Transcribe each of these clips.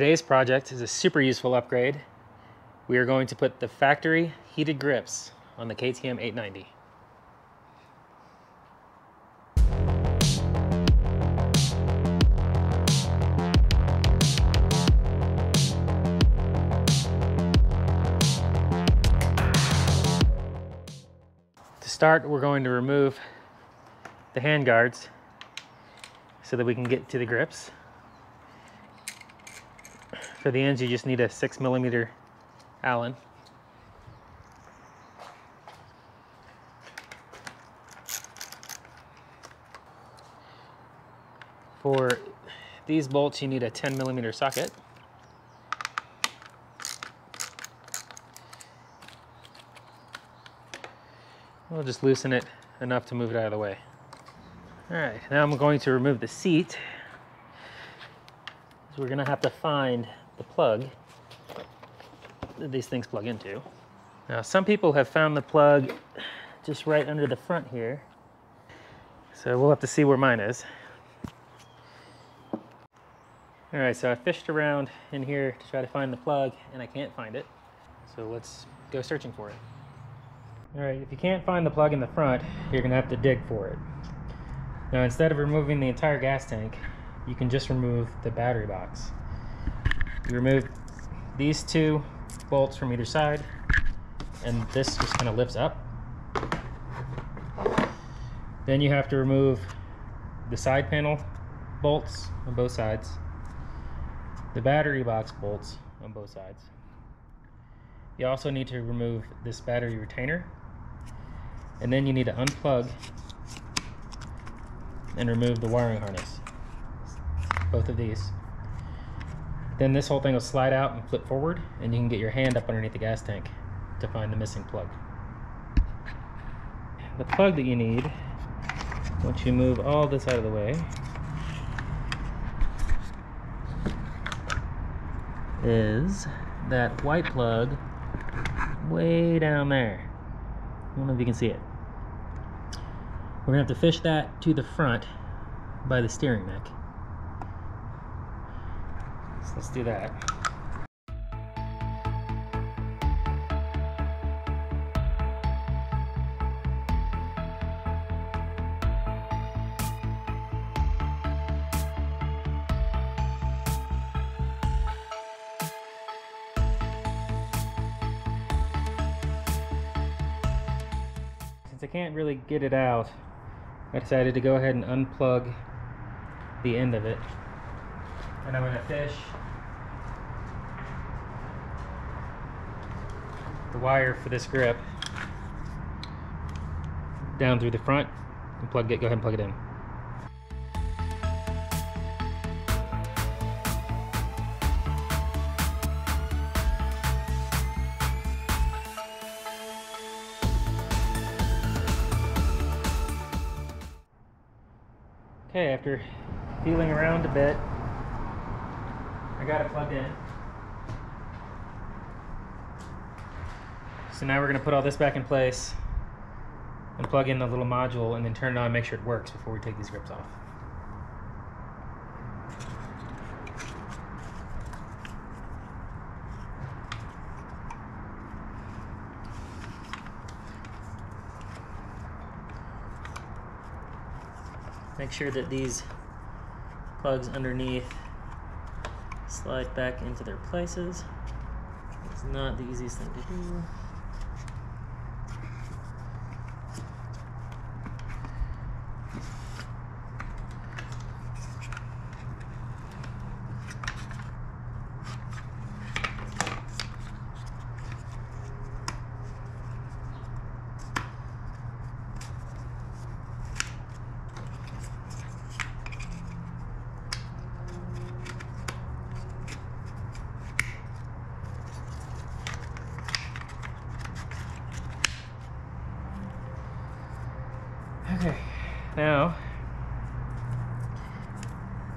Today's project is a super useful upgrade. We are going to put the factory heated grips on the KTM 890. To start, we're going to remove the hand guards so that we can get to the grips. For the ends, you just need a six millimeter Allen. For these bolts, you need a 10 millimeter socket. We'll just loosen it enough to move it out of the way. All right, now I'm going to remove the seat. So we're gonna have to find the plug that these things plug into. Now, some people have found the plug just right under the front here. So we'll have to see where mine is. All right, so I fished around in here to try to find the plug and I can't find it. So let's go searching for it. All right, if you can't find the plug in the front, you're gonna have to dig for it. Now, instead of removing the entire gas tank, you can just remove the battery box. You remove these two bolts from either side, and this just kind of lifts up. Then you have to remove the side panel bolts on both sides, the battery box bolts on both sides. You also need to remove this battery retainer, and then you need to unplug and remove the wiring harness. Both of these. Then this whole thing will slide out and flip forward and you can get your hand up underneath the gas tank to find the missing plug. The plug that you need, once you move all this out of the way, is that white plug way down there. I don't know if you can see it. We're gonna have to fish that to the front by the steering neck. So let's do that. Since I can't really get it out, I decided to go ahead and unplug the end of it. And I'm gonna fish wire for this grip down through the front and plug it, go ahead and plug it in. Okay, after feeling around a bit, I got it plugged in. So now we're gonna put all this back in place and plug in the little module and then turn it on and make sure it works before we take these grips off. Make sure that these plugs underneath slide back into their places. It's not the easiest thing to do. Now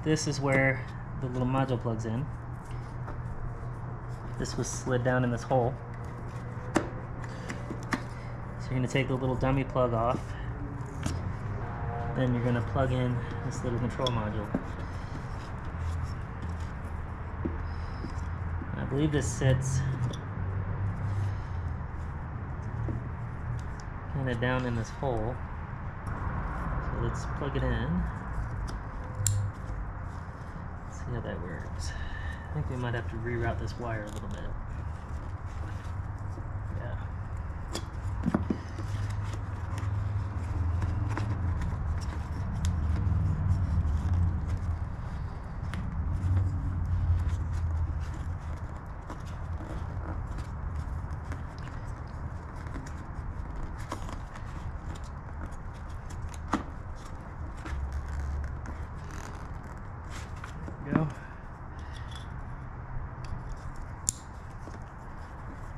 this is where the little module plugs in. This was slid down in this hole. So you're going to take the little dummy plug off. Then you're going to plug in this little control module. I believe this sits kind of down in this hole. Let's plug it in. see how that works. I think we might have to reroute this wire a little bit. go.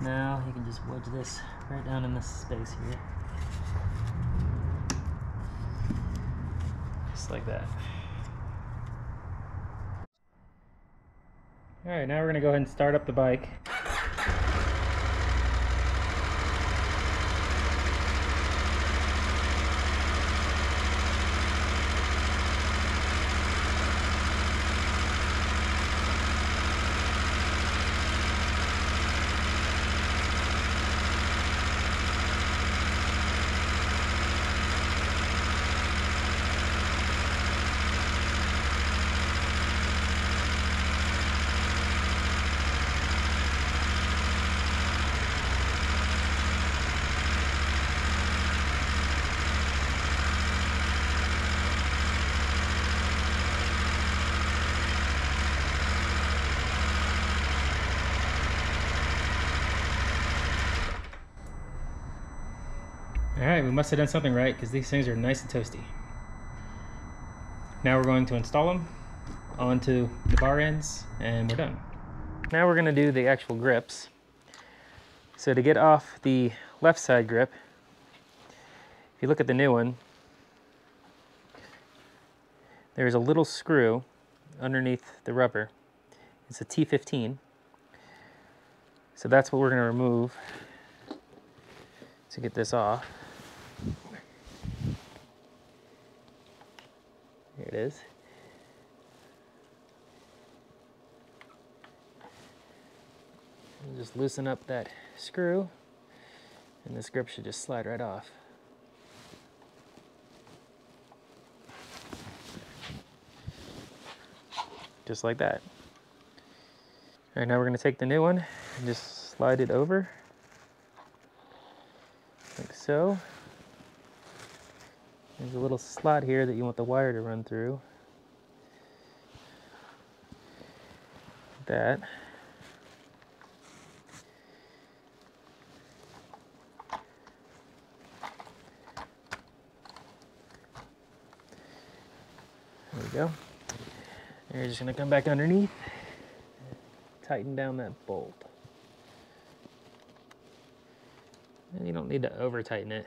Now you can just wedge this right down in this space here. Just like that. Alright, now we're going to go ahead and start up the bike. Alright, we must have done something right because these things are nice and toasty. Now we're going to install them onto the bar ends and we're done. Now we're going to do the actual grips. So to get off the left side grip, if you look at the new one, there's a little screw underneath the rubber. It's a T15. So that's what we're going to remove to get this off. Here it is. And just loosen up that screw and this grip should just slide right off. Just like that. All right, now we're gonna take the new one and just slide it over like so. There's a little slot here that you want the wire to run through. That. There we go. You're just gonna come back underneath, tighten down that bolt. And you don't need to over tighten it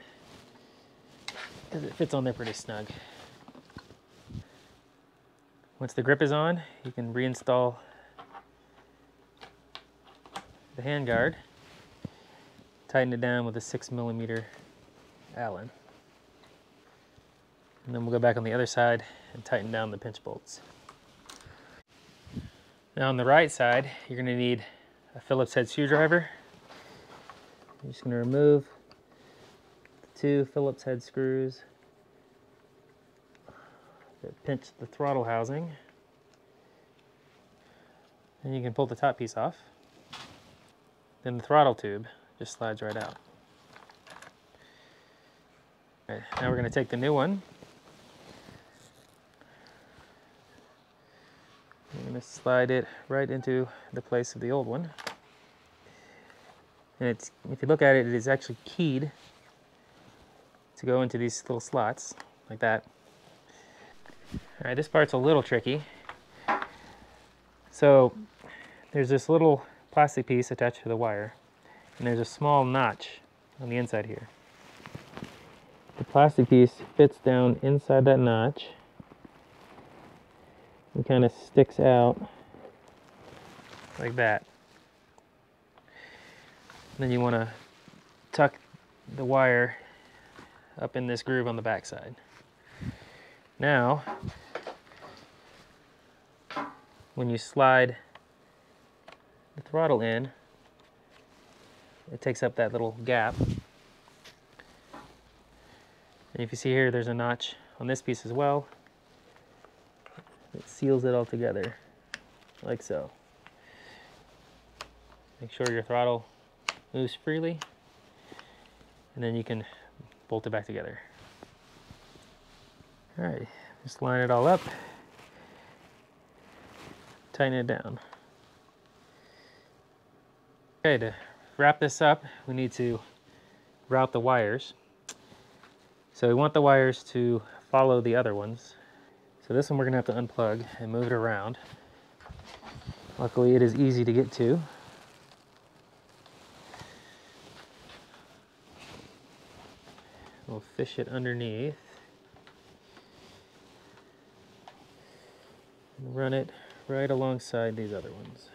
because it fits on there pretty snug. Once the grip is on, you can reinstall the handguard, tighten it down with a six millimeter Allen. And then we'll go back on the other side and tighten down the pinch bolts. Now on the right side, you're gonna need a Phillips head screwdriver. Just gonna remove two Phillips head screws that pinch the throttle housing. And you can pull the top piece off. Then the throttle tube just slides right out. Okay, now we're going to take the new one. We're going to slide it right into the place of the old one. And it's, if you look at it, it is actually keyed to go into these little slots like that. All right, this part's a little tricky. So there's this little plastic piece attached to the wire and there's a small notch on the inside here. The plastic piece fits down inside that notch and kind of sticks out like that. Then you want to tuck the wire up in this groove on the backside. Now, when you slide the throttle in, it takes up that little gap. And if you see here, there's a notch on this piece as well. It seals it all together, like so. Make sure your throttle moves freely, and then you can bolt it back together. All right, just line it all up, tighten it down. Okay, to wrap this up, we need to route the wires. So we want the wires to follow the other ones. So this one we're gonna have to unplug and move it around. Luckily it is easy to get to. We'll fish it underneath. And run it right alongside these other ones.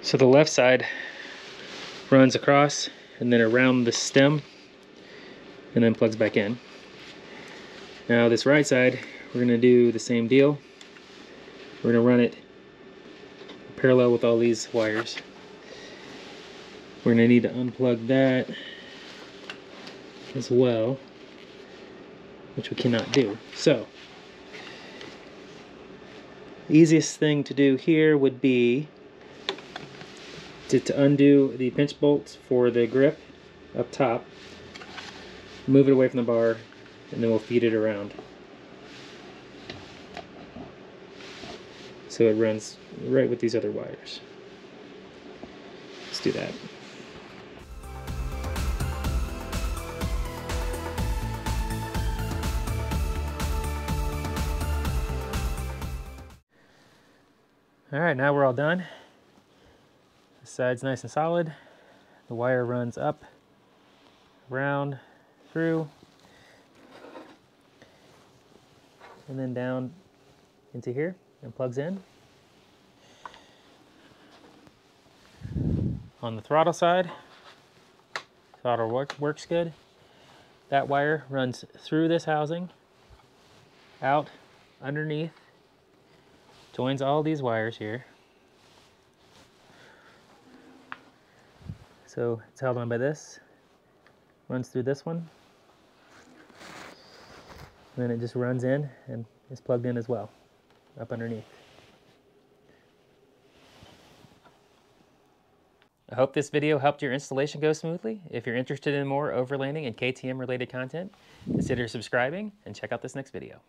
So the left side runs across and then around the stem and then plugs back in. Now this right side, we're gonna do the same deal. We're gonna run it parallel with all these wires. We're gonna need to unplug that as well, which we cannot do. So, easiest thing to do here would be to, to undo the pinch bolts for the grip up top, move it away from the bar, and then we'll feed it around. So it runs right with these other wires. Let's do that. All right, now we're all done. The side's nice and solid. The wire runs up, around, through, and then down into here and plugs in. On the throttle side, throttle work, works good. That wire runs through this housing, out, underneath, joins all these wires here. So it's held on by this, runs through this one, and then it just runs in and is plugged in as well, up underneath. I hope this video helped your installation go smoothly. If you're interested in more overlanding and KTM related content, consider subscribing and check out this next video.